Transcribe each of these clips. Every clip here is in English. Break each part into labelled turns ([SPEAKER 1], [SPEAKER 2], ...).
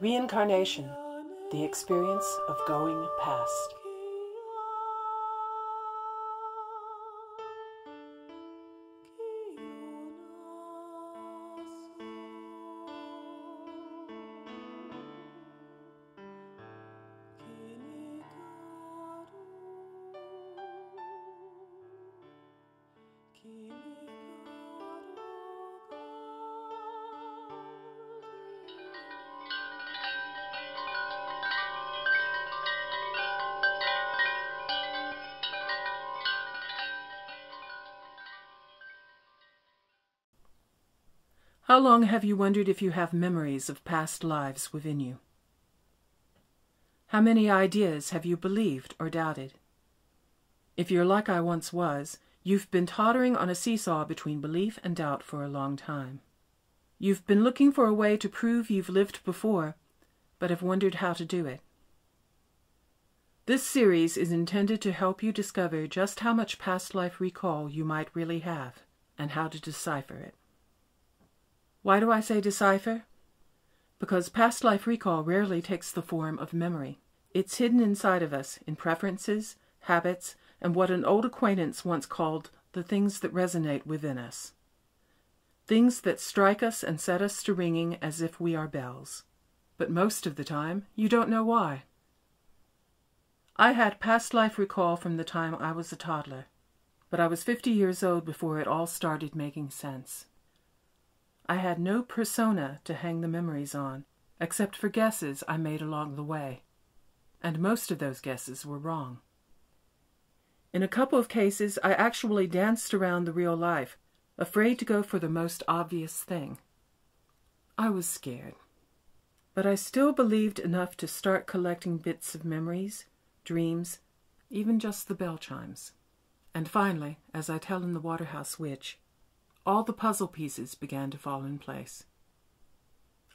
[SPEAKER 1] Reincarnation, the experience of going past. How long have you wondered if you have memories of past lives within you? How many ideas have you believed or doubted? If you're like I once was, you've been tottering on a seesaw between belief and doubt for a long time. You've been looking for a way to prove you've lived before, but have wondered how to do it. This series is intended to help you discover just how much past life recall you might really have and how to decipher it. Why do I say decipher? Because past life recall rarely takes the form of memory. It's hidden inside of us in preferences, habits, and what an old acquaintance once called the things that resonate within us. Things that strike us and set us to ringing as if we are bells. But most of the time, you don't know why. I had past life recall from the time I was a toddler, but I was 50 years old before it all started making sense. I had no persona to hang the memories on, except for guesses I made along the way. And most of those guesses were wrong. In a couple of cases, I actually danced around the real life, afraid to go for the most obvious thing. I was scared. But I still believed enough to start collecting bits of memories, dreams, even just the bell chimes. And finally, as I tell in The Waterhouse Witch, all the puzzle pieces began to fall in place.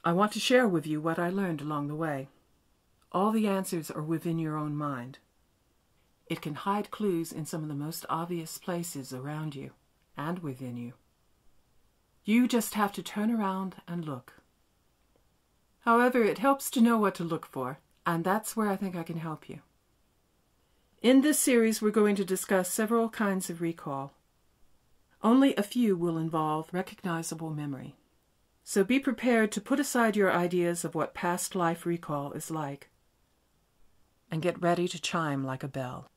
[SPEAKER 1] I want to share with you what I learned along the way. All the answers are within your own mind. It can hide clues in some of the most obvious places around you and within you. You just have to turn around and look. However, it helps to know what to look for, and that's where I think I can help you. In this series, we're going to discuss several kinds of recall. Only a few will involve recognizable memory. So be prepared to put aside your ideas of what past life recall is like and get ready to chime like a bell.